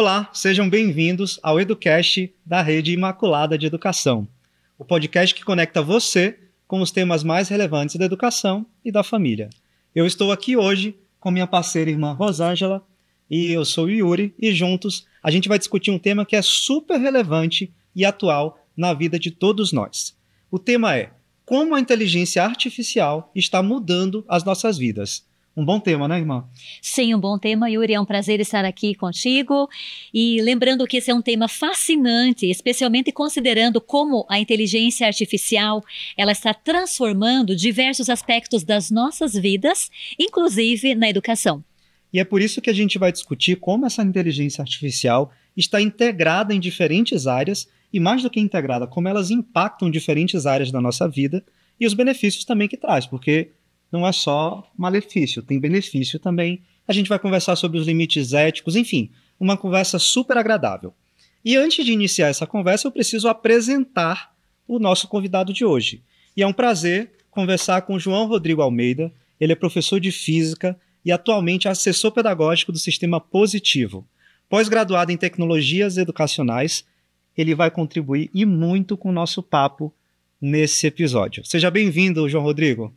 Olá, sejam bem-vindos ao Educast da Rede Imaculada de Educação, o podcast que conecta você com os temas mais relevantes da educação e da família. Eu estou aqui hoje com minha parceira irmã Rosângela e eu sou o Yuri e juntos a gente vai discutir um tema que é super relevante e atual na vida de todos nós. O tema é como a inteligência artificial está mudando as nossas vidas. Um bom tema, né, irmã? Sim, um bom tema, Yuri. É um prazer estar aqui contigo. E lembrando que esse é um tema fascinante, especialmente considerando como a inteligência artificial ela está transformando diversos aspectos das nossas vidas, inclusive na educação. E é por isso que a gente vai discutir como essa inteligência artificial está integrada em diferentes áreas e, mais do que integrada, como elas impactam diferentes áreas da nossa vida e os benefícios também que traz, porque não é só malefício, tem benefício também. A gente vai conversar sobre os limites éticos, enfim, uma conversa super agradável. E antes de iniciar essa conversa, eu preciso apresentar o nosso convidado de hoje. E é um prazer conversar com João Rodrigo Almeida. Ele é professor de física e atualmente assessor pedagógico do Sistema Positivo. Pós-graduado em tecnologias educacionais, ele vai contribuir e muito com o nosso papo nesse episódio. Seja bem-vindo, João Rodrigo.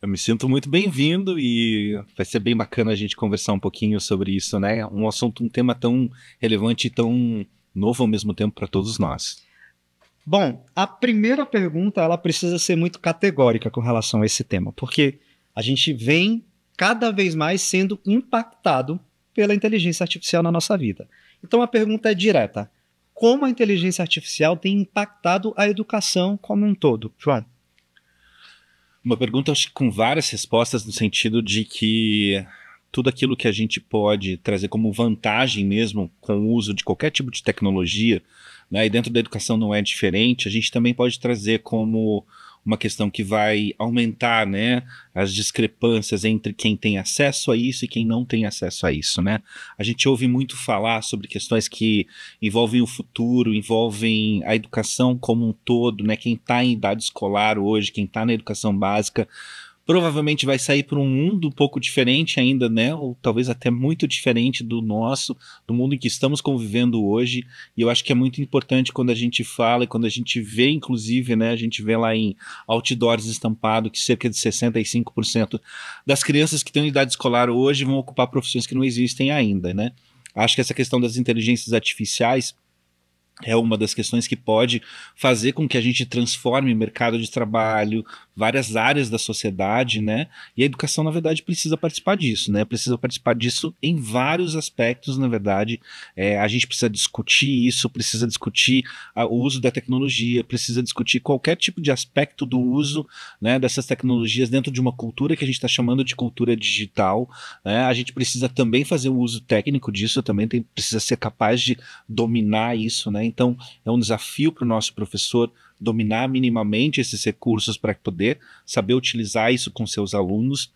Eu me sinto muito bem-vindo e vai ser bem bacana a gente conversar um pouquinho sobre isso, né? Um assunto, um tema tão relevante e tão novo ao mesmo tempo para todos nós. Bom, a primeira pergunta ela precisa ser muito categórica com relação a esse tema, porque a gente vem cada vez mais sendo impactado pela inteligência artificial na nossa vida. Então a pergunta é direta: como a inteligência artificial tem impactado a educação como um todo, João? Uma pergunta acho, com várias respostas no sentido de que tudo aquilo que a gente pode trazer como vantagem mesmo com o uso de qualquer tipo de tecnologia, né, e dentro da educação não é diferente, a gente também pode trazer como uma questão que vai aumentar né, as discrepâncias entre quem tem acesso a isso e quem não tem acesso a isso. Né? A gente ouve muito falar sobre questões que envolvem o futuro, envolvem a educação como um todo, né? quem está em idade escolar hoje, quem está na educação básica provavelmente vai sair para um mundo um pouco diferente ainda, né? Ou talvez até muito diferente do nosso, do mundo em que estamos convivendo hoje. E eu acho que é muito importante quando a gente fala e quando a gente vê, inclusive, né? A gente vê lá em outdoors estampado que cerca de 65% das crianças que têm idade escolar hoje vão ocupar profissões que não existem ainda, né? Acho que essa questão das inteligências artificiais é uma das questões que pode fazer com que a gente transforme o mercado de trabalho, várias áreas da sociedade, né? E a educação, na verdade, precisa participar disso, né? Precisa participar disso em vários aspectos, na verdade. É, a gente precisa discutir isso, precisa discutir a, o uso da tecnologia, precisa discutir qualquer tipo de aspecto do uso né, dessas tecnologias dentro de uma cultura que a gente está chamando de cultura digital. Né? A gente precisa também fazer o uso técnico disso, também tem, precisa ser capaz de dominar isso, né? Então, é um desafio para o nosso professor dominar minimamente esses recursos para poder saber utilizar isso com seus alunos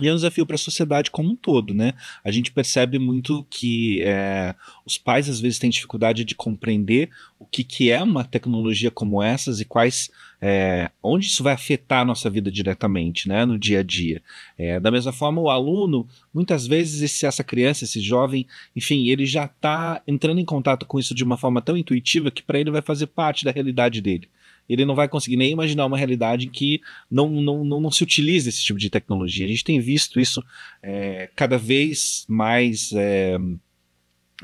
e é um desafio para a sociedade como um todo, né? A gente percebe muito que é, os pais às vezes têm dificuldade de compreender o que, que é uma tecnologia como essas e quais, é, onde isso vai afetar a nossa vida diretamente, né? No dia a dia. É, da mesma forma, o aluno, muitas vezes esse, essa criança, esse jovem, enfim, ele já está entrando em contato com isso de uma forma tão intuitiva que para ele vai fazer parte da realidade dele ele não vai conseguir nem imaginar uma realidade em que não, não, não, não se utiliza esse tipo de tecnologia. A gente tem visto isso é, cada vez mais. É,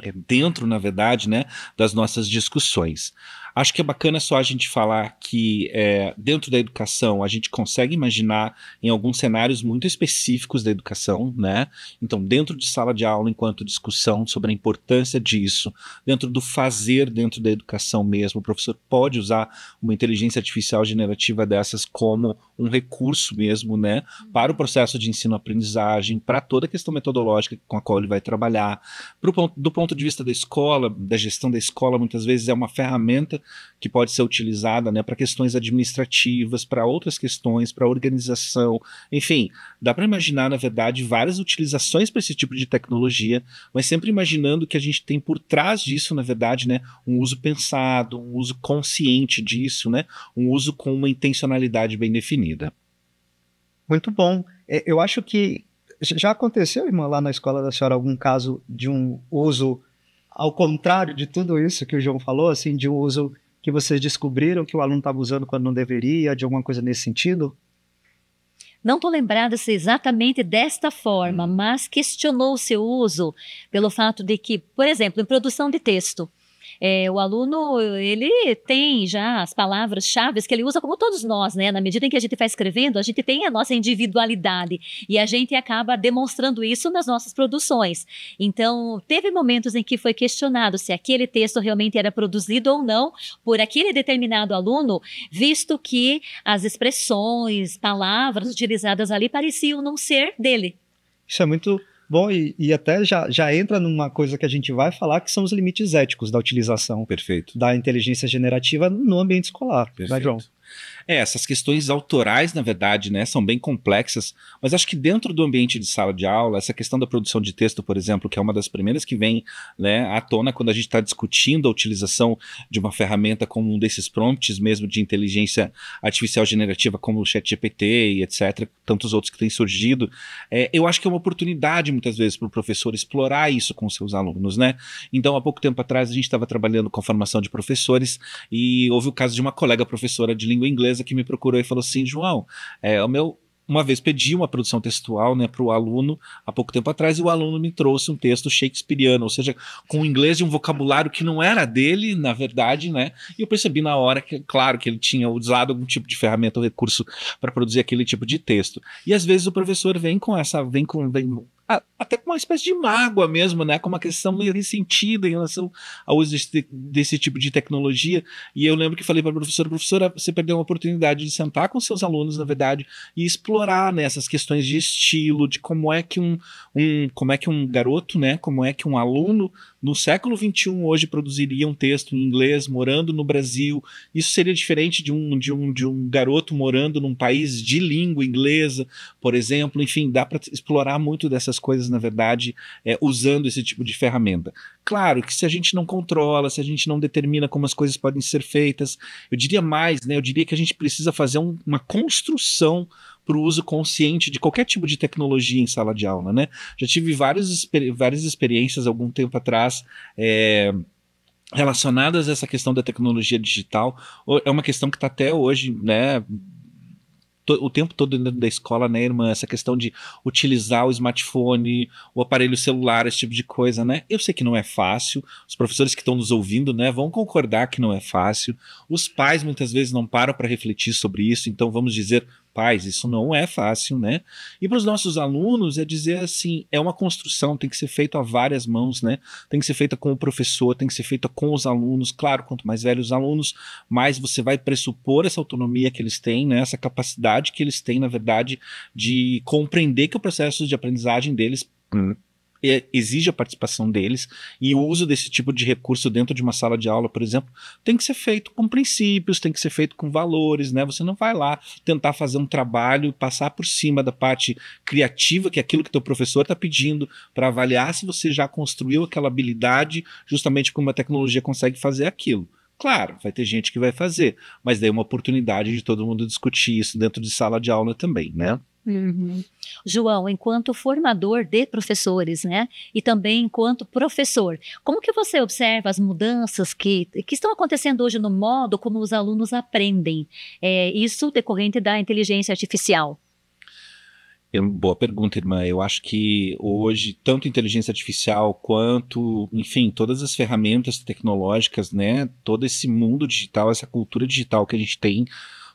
é dentro, na verdade, né, das nossas discussões. Acho que é bacana só a gente falar que é, dentro da educação a gente consegue imaginar em alguns cenários muito específicos da educação, né? Então, dentro de sala de aula, enquanto discussão sobre a importância disso, dentro do fazer dentro da educação mesmo, o professor pode usar uma inteligência artificial generativa dessas como um recurso mesmo, né? Para o processo de ensino-aprendizagem, para toda a questão metodológica com a qual ele vai trabalhar. Pro, do ponto de vista da escola, da gestão da escola, muitas vezes é uma ferramenta que pode ser utilizada né, para questões administrativas, para outras questões, para organização, enfim, dá para imaginar, na verdade, várias utilizações para esse tipo de tecnologia, mas sempre imaginando que a gente tem por trás disso, na verdade, né, um uso pensado, um uso consciente disso, né, um uso com uma intencionalidade bem definida. Muito bom. É, eu acho que já aconteceu, irmã, lá na escola da senhora, algum caso de um uso ao contrário de tudo isso que o João falou, assim, de um uso que vocês descobriram que o aluno estava usando quando não deveria, de alguma coisa nesse sentido? Não estou lembrada se exatamente desta forma, mas questionou o seu uso pelo fato de que, por exemplo, em produção de texto, é, o aluno, ele tem já as palavras-chave que ele usa como todos nós, né? Na medida em que a gente vai escrevendo, a gente tem a nossa individualidade e a gente acaba demonstrando isso nas nossas produções. Então, teve momentos em que foi questionado se aquele texto realmente era produzido ou não por aquele determinado aluno, visto que as expressões, palavras utilizadas ali pareciam não ser dele. Isso é muito Bom, e, e, até já, já entra numa coisa que a gente vai falar, que são os limites éticos da utilização Perfeito. da inteligência generativa no ambiente escolar. Perfeito. Né, João? É, essas questões autorais, na verdade, né, são bem complexas, mas acho que dentro do ambiente de sala de aula, essa questão da produção de texto, por exemplo, que é uma das primeiras que vem né, à tona quando a gente está discutindo a utilização de uma ferramenta como um desses prompts mesmo de inteligência artificial generativa, como o ChatGPT e etc., tantos outros que têm surgido, é, eu acho que é uma oportunidade, muitas vezes, para o professor explorar isso com seus alunos, né? Então, há pouco tempo atrás, a gente estava trabalhando com a formação de professores e houve o caso de uma colega professora de língua inglesa empresa que me procurou e falou assim: João, é, o meu uma vez pedi uma produção textual né, para o aluno há pouco tempo atrás e o aluno me trouxe um texto shakespeariano, ou seja, com inglês e um vocabulário que não era dele, na verdade, né? E eu percebi na hora que, claro, que ele tinha usado algum tipo de ferramenta ou recurso para produzir aquele tipo de texto. E às vezes o professor vem com essa, vem com, vem, até com uma espécie de mágoa mesmo, né? Com uma questão meio ressentida em relação ao uso desse, desse tipo de tecnologia. E eu lembro que falei para a professora, professora, você perdeu uma oportunidade de sentar com seus alunos, na verdade, e explorar né, essas questões de estilo, de como é que um, um, como é que um garoto, né? Como é que um aluno no século XXI hoje produziria um texto em inglês morando no Brasil. Isso seria diferente de um, de um, de um garoto morando num país de língua inglesa, por exemplo. Enfim, dá para explorar muito dessas coisas, na verdade, é, usando esse tipo de ferramenta. Claro que se a gente não controla, se a gente não determina como as coisas podem ser feitas, eu diria mais, né? Eu diria que a gente precisa fazer um, uma construção para o uso consciente de qualquer tipo de tecnologia em sala de aula, né? Já tive várias, várias experiências algum tempo atrás. É, relacionadas a essa questão da tecnologia digital, é uma questão que está até hoje, né, o tempo todo dentro da escola, né, irmã? Essa questão de utilizar o smartphone, o aparelho celular, esse tipo de coisa, né? Eu sei que não é fácil. Os professores que estão nos ouvindo, né, vão concordar que não é fácil. Os pais muitas vezes não param para refletir sobre isso, então vamos dizer, pais, isso não é fácil, né? E para os nossos alunos é dizer assim, é uma construção, tem que ser feita a várias mãos, né? Tem que ser feita com o professor, tem que ser feita com os alunos. Claro, quanto mais velhos os alunos, mais você vai pressupor essa autonomia que eles têm, né? Essa capacidade que eles têm, na verdade, de compreender que o processo de aprendizagem deles hum, exige a participação deles e o uso desse tipo de recurso dentro de uma sala de aula, por exemplo, tem que ser feito com princípios, tem que ser feito com valores, né? Você não vai lá tentar fazer um trabalho, passar por cima da parte criativa, que é aquilo que teu professor está pedindo, para avaliar se você já construiu aquela habilidade, justamente como a tecnologia consegue fazer aquilo. Claro, vai ter gente que vai fazer, mas daí é uma oportunidade de todo mundo discutir isso dentro de sala de aula também, né? Uhum. João, enquanto formador de professores, né, e também enquanto professor, como que você observa as mudanças que, que estão acontecendo hoje no modo como os alunos aprendem? É, isso decorrente da inteligência artificial? É boa pergunta, irmã. Eu acho que hoje, tanto inteligência artificial quanto, enfim, todas as ferramentas tecnológicas, né, todo esse mundo digital, essa cultura digital que a gente tem,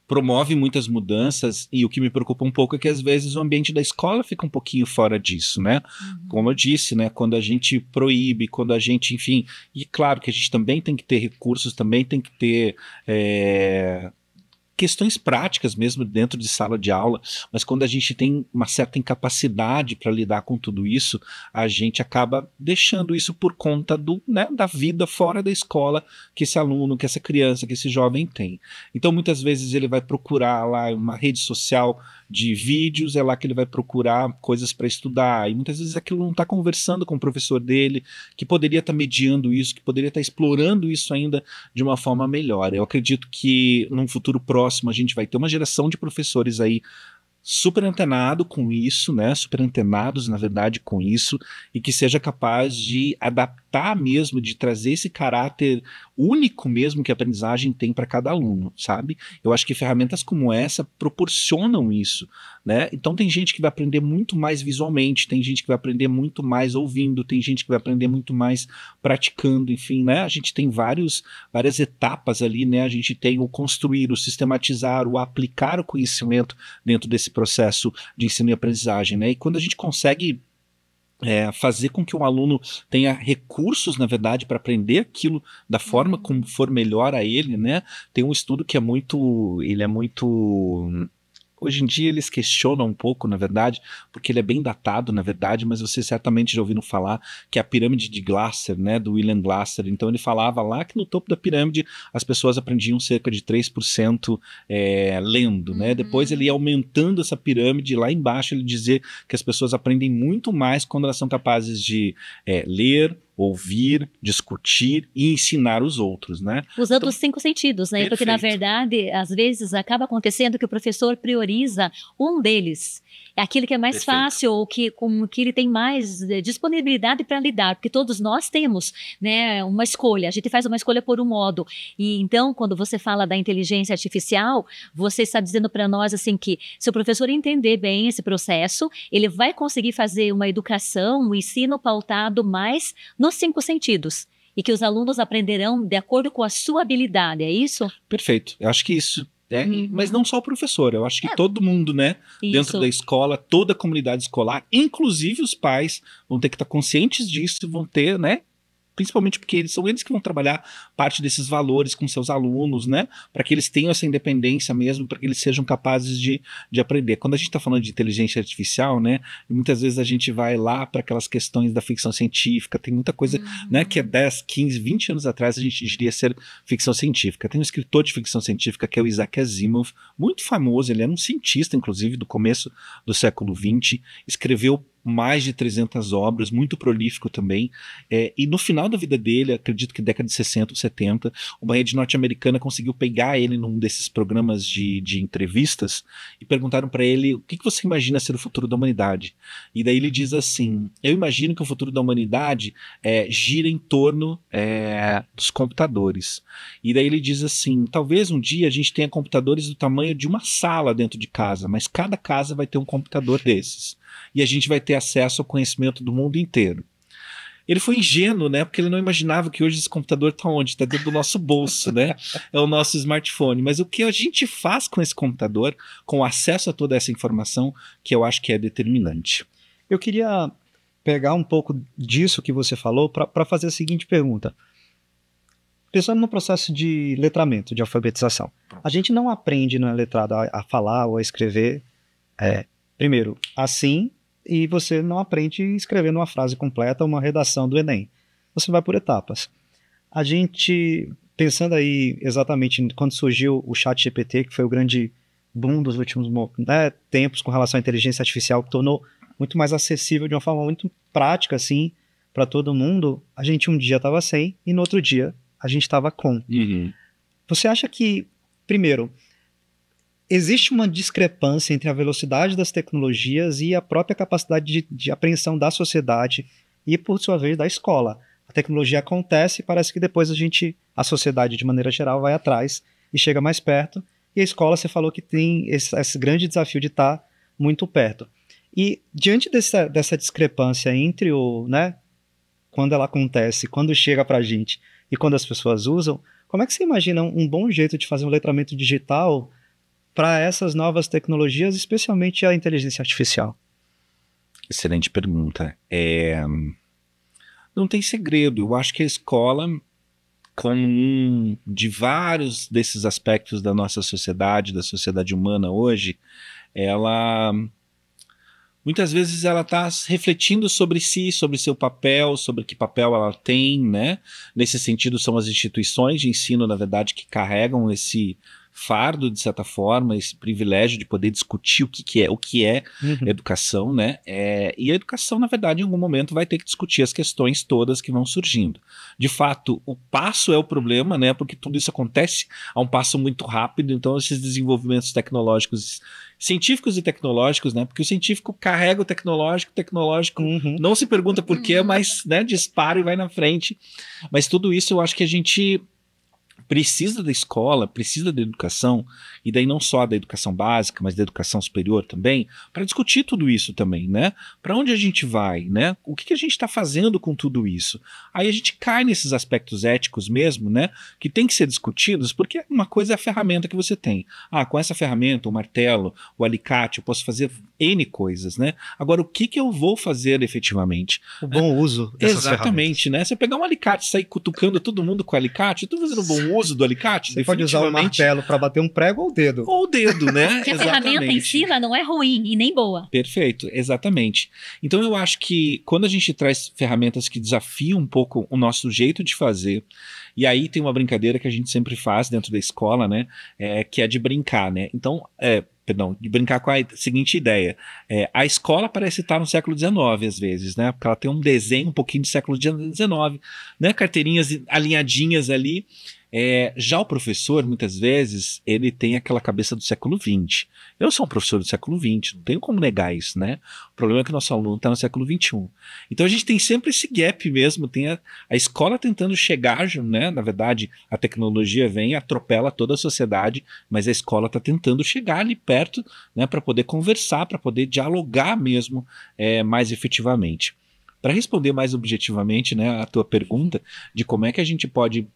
promove muitas mudanças e o que me preocupa um pouco é que às vezes o ambiente da escola fica um pouquinho fora disso, né? Uhum. Como eu disse, né? Quando a gente proíbe, quando a gente, enfim, e claro que a gente também tem que ter recursos, também tem que ter é, questões práticas mesmo dentro de sala de aula, mas quando a gente tem uma certa incapacidade para lidar com tudo isso, a gente acaba deixando isso por conta do, né, da vida fora da escola que esse aluno, que essa criança, que esse jovem tem. Então muitas vezes ele vai procurar lá uma rede social de vídeos, é lá que ele vai procurar coisas para estudar, e muitas vezes aquilo não está conversando com o professor dele, que poderia estar tá mediando isso, que poderia estar tá explorando isso ainda de uma forma melhor. Eu acredito que num futuro próximo a gente vai ter uma geração de professores aí super antenado com isso, né? Super antenados, na verdade, com isso, e que seja capaz de adaptar mesmo, de trazer esse caráter único mesmo que a aprendizagem tem para cada aluno, sabe? Eu acho que ferramentas como essa proporcionam isso, né? Então tem gente que vai aprender muito mais visualmente, tem gente que vai aprender muito mais ouvindo, tem gente que vai aprender muito mais praticando, enfim, né? A gente tem vários, várias etapas ali, né? A gente tem o construir, o sistematizar, o aplicar o conhecimento dentro desse processo de ensino e aprendizagem, né? E quando a gente consegue é, fazer com que o aluno tenha recursos, na verdade, para aprender aquilo da forma uhum. como for melhor a ele, né? Tem um estudo que é muito, ele é muito Hoje em dia eles questionam um pouco, na verdade, porque ele é bem datado, na verdade, mas vocês certamente já ouviram falar que é a pirâmide de Glasser, né, do William Glasser. Então ele falava lá que no topo da pirâmide as pessoas aprendiam cerca de 3% é, lendo, né? Uhum. Depois ele ia aumentando essa pirâmide, lá embaixo ele dizia que as pessoas aprendem muito mais quando elas são capazes de é, ler, ouvir, discutir e ensinar os outros, né? Usando então, os cinco sentidos, né? Perfeito. Porque na verdade, às vezes acaba acontecendo que o professor prioriza um deles é aquilo que é mais Perfeito. fácil ou que com que ele tem mais eh, disponibilidade para lidar, porque todos nós temos, né, uma escolha. A gente faz uma escolha por um modo. E então, quando você fala da inteligência artificial, você está dizendo para nós assim que se o professor entender bem esse processo, ele vai conseguir fazer uma educação, um ensino pautado mais nos cinco sentidos e que os alunos aprenderão de acordo com a sua habilidade, é isso? Perfeito. Eu acho que isso né? Uhum. Mas não só o professor, eu acho que é. todo mundo, né, Isso. dentro da escola, toda a comunidade escolar, inclusive os pais, vão ter que estar conscientes disso e vão ter, né, principalmente porque eles são eles que vão trabalhar parte desses valores com seus alunos, né? Para que eles tenham essa independência mesmo, para que eles sejam capazes de, de aprender. Quando a gente está falando de inteligência artificial, né? Muitas vezes a gente vai lá para aquelas questões da ficção científica, tem muita coisa, uhum. né? Que é 10, 15, 20 anos atrás a gente diria ser ficção científica. Tem um escritor de ficção científica que é o Isaac Asimov, muito famoso, ele era um cientista, inclusive, do começo do século 20, escreveu mais de 300 obras, muito prolífico também. É, e no final da vida dele, acredito que década de 60 ou 70, uma rede norte-americana conseguiu pegar ele num desses programas de, de entrevistas e perguntaram para ele o que, que você imagina ser o futuro da humanidade. E daí ele diz assim: Eu imagino que o futuro da humanidade é, gira em torno é, dos computadores. E daí ele diz assim: talvez um dia a gente tenha computadores do tamanho de uma sala dentro de casa, mas cada casa vai ter um computador desses e a gente vai ter acesso ao conhecimento do mundo inteiro. Ele foi ingênuo, né? Porque ele não imaginava que hoje esse computador está onde? Está dentro do nosso bolso, né? É o nosso smartphone. Mas o que a gente faz com esse computador, com acesso a toda essa informação, que eu acho que é determinante. Eu queria pegar um pouco disso que você falou para fazer a seguinte pergunta. Pensando no processo de letramento, de alfabetização, a gente não aprende na letrada a, a falar ou a escrever é, primeiro, assim, e você não aprende escrevendo uma frase completa, uma redação do Enem. Você vai por etapas. A gente, pensando aí exatamente quando surgiu o chat GPT, que foi o grande boom dos últimos né, tempos com relação à inteligência artificial, que tornou muito mais acessível de uma forma muito prática, assim, para todo mundo, a gente um dia estava sem e no outro dia a gente estava com. Uhum. Você acha que, primeiro, existe uma discrepância entre a velocidade das tecnologias e a própria capacidade de, de apreensão da sociedade e, por sua vez, da escola. A tecnologia acontece e parece que depois a gente, a sociedade de maneira geral, vai atrás e chega mais perto. E a escola, você falou que tem esse, esse grande desafio de estar tá muito perto. E diante dessa, dessa discrepância entre o, né, quando ela acontece, quando chega para a gente e quando as pessoas usam, como é que você imagina um bom jeito de fazer um letramento digital para essas novas tecnologias, especialmente a inteligência artificial? Excelente pergunta. É... Não tem segredo. Eu acho que a escola, como um de vários desses aspectos da nossa sociedade, da sociedade humana hoje, ela muitas vezes ela está refletindo sobre si, sobre seu papel, sobre que papel ela tem, né? Nesse sentido, são as instituições de ensino, na verdade, que carregam esse fardo, de certa forma, esse privilégio de poder discutir o que, que é, o que é Uhum. educação, né? É, e a educação, na verdade, em algum momento vai ter que discutir as questões todas que vão surgindo. De fato, o passo é o problema, né? Porque tudo isso acontece a um passo muito rápido, então esses desenvolvimentos tecnológicos, científicos e tecnológicos, né? Porque o científico carrega o tecnológico, o tecnológico Uhum. não se pergunta por quê, mas né, dispara e vai na frente. Mas tudo isso eu acho que a gente precisa da escola, precisa da educação, e daí não só da educação básica, mas da educação superior também, para discutir tudo isso também, né? Para onde a gente vai, né? O que, que a gente está fazendo com tudo isso? Aí a gente cai nesses aspectos éticos mesmo, né? Que tem que ser discutidos, porque uma coisa é a ferramenta que você tem. Ah, com essa ferramenta, o martelo, o alicate, eu posso fazer N coisas, né? Agora, o que, que eu vou fazer efetivamente? O bom uso dessas. Exatamente, né? Você pegar um alicate e sair cutucando todo mundo com o alicate, tu fazendo bom uso do alicate? Você pode usar o martelo para bater um prego ou o dedo. Ou o dedo, né? Que a ferramenta em si ela não é ruim e nem boa. Perfeito, exatamente. Então eu acho que quando a gente traz ferramentas que desafiam um pouco o nosso jeito de fazer, e aí tem uma brincadeira que a gente sempre faz dentro da escola, né? É, que é de brincar, né? Então, é, perdão, de brincar com a seguinte ideia. É, a escola parece estar no século XIX, às vezes, né? Porque ela tem um desenho um pouquinho de século XIX, né? Carteirinhas alinhadinhas ali. É, já o professor, muitas vezes, ele tem aquela cabeça do século XX. Eu sou um professor do século XX, não tenho como negar isso, né? O problema é que o nosso aluno está no século XXI. Então a gente tem sempre esse gap mesmo, tem a, a escola tentando chegar, né? Na verdade, a tecnologia vem, atropela toda a sociedade, mas a escola está tentando chegar ali perto, né? Para poder conversar, para poder dialogar mesmo é, mais efetivamente. Para responder mais objetivamente, né, a tua pergunta de como é que a gente pode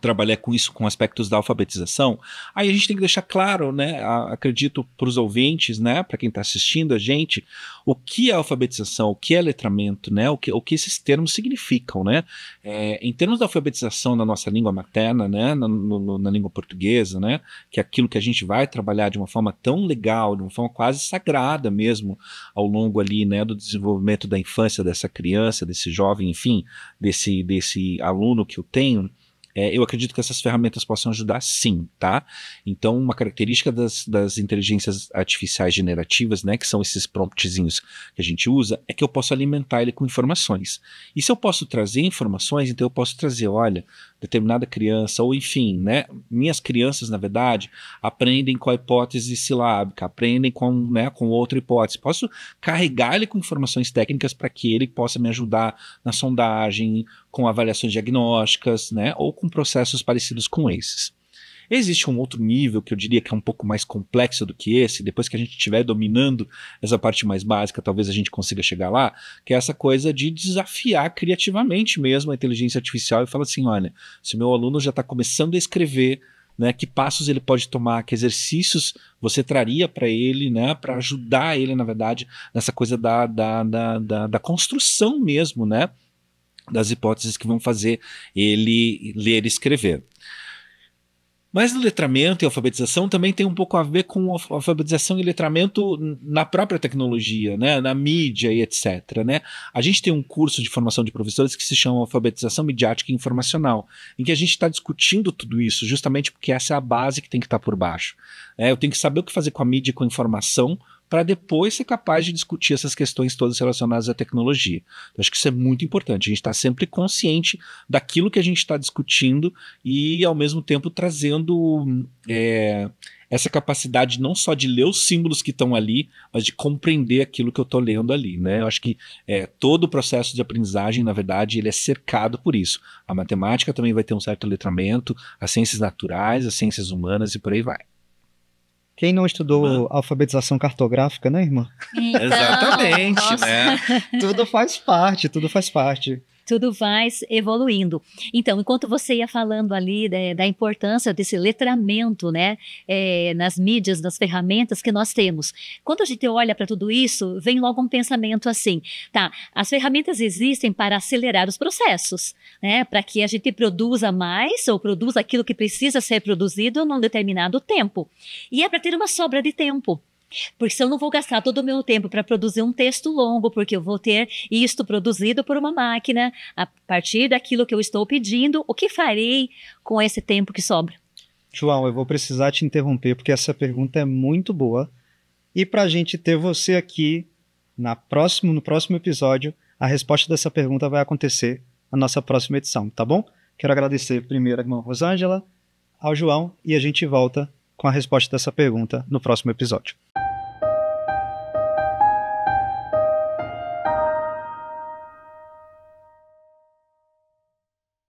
trabalhar com isso, com aspectos da alfabetização, aí a gente tem que deixar claro, né, acredito para os ouvintes, né, para quem está assistindo a gente, o que é alfabetização, o que é letramento, né, o que, o que esses termos significam, né, É, em termos da alfabetização na nossa língua materna, né, na, no- na língua portuguesa, né, que é aquilo que a gente vai trabalhar de uma forma tão legal, de uma forma quase sagrada mesmo, ao longo ali, né, do desenvolvimento da infância dessa criança, desse jovem, enfim, desse, desse aluno que eu tenho, é, eu acredito que essas ferramentas possam ajudar sim, tá? Então, uma característica das, das inteligências artificiais generativas, né, que são esses promptzinhos que a gente usa, é que eu posso alimentar ele com informações. E se eu posso trazer informações, então eu posso trazer, olha, determinada criança, ou enfim, né, minhas crianças, na verdade, aprendem com a hipótese silábica, aprendem com, né, com outra hipótese. Posso carregar ele com informações técnicas para que ele possa me ajudar na sondagem, com avaliações diagnósticas, né, ou com processos parecidos com esses. Existe um outro nível que eu diria que é um pouco mais complexo do que esse, depois que a gente estiver dominando essa parte mais básica, talvez a gente consiga chegar lá, que é essa coisa de desafiar criativamente mesmo a inteligência artificial e falar assim: olha, se meu aluno já está começando a escrever, né, que passos ele pode tomar, que exercícios você traria para ele, né, para ajudar ele, na verdade, nessa coisa da, da, da, da, da construção mesmo, né, das hipóteses que vão fazer ele ler e escrever. Mas o letramento e alfabetização também tem um pouco a ver com alf- alfabetização e letramento na própria tecnologia, né, na mídia e etc. Né? A gente tem um curso de formação de professores que se chama Alfabetização Midiática e Informacional, em que a gente está discutindo tudo isso, justamente porque essa é a base que tem que estar por baixo. É, eu tenho que saber o que fazer com a mídia e com a informação para depois ser capaz de discutir essas questões todas relacionadas à tecnologia. Eu acho que isso é muito importante. A gente está sempre consciente daquilo que a gente está discutindo e, ao mesmo tempo, trazendo é, essa capacidade não só de ler os símbolos que estão ali, mas de compreender aquilo que eu estou lendo ali. Né? Eu acho que é, todo o processo de aprendizagem, na verdade, ele é cercado por isso. A matemática também vai ter um certo letramento, as ciências naturais, as ciências humanas e por aí vai. Quem não estudou alfabetização cartográfica, né, irmã? Então, Exatamente, nossa, né? Tudo faz parte, tudo faz parte. Tudo vai evoluindo. Então, enquanto você ia falando ali né, da importância desse letramento, né, é, nas mídias, nas ferramentas que nós temos, quando a gente olha para tudo isso, vem logo um pensamento assim, tá? As ferramentas existem para acelerar os processos, né, para que a gente produza mais ou produza aquilo que precisa ser produzido num determinado tempo. E é para ter uma sobra de tempo. Porque se eu não vou gastar todo o meu tempo para produzir um texto longo, porque eu vou ter isto produzido por uma máquina, a partir daquilo que eu estou pedindo, o que farei com esse tempo que sobra? João, eu vou precisar te interromper porque essa pergunta é muito boa. E para a gente ter você aqui na próximo, no próximo episódio, a resposta dessa pergunta vai acontecer na nossa próxima edição, tá bom? Quero agradecer primeiro a irmã Rosângela, ao João e a gente volta com a resposta dessa pergunta no próximo episódio.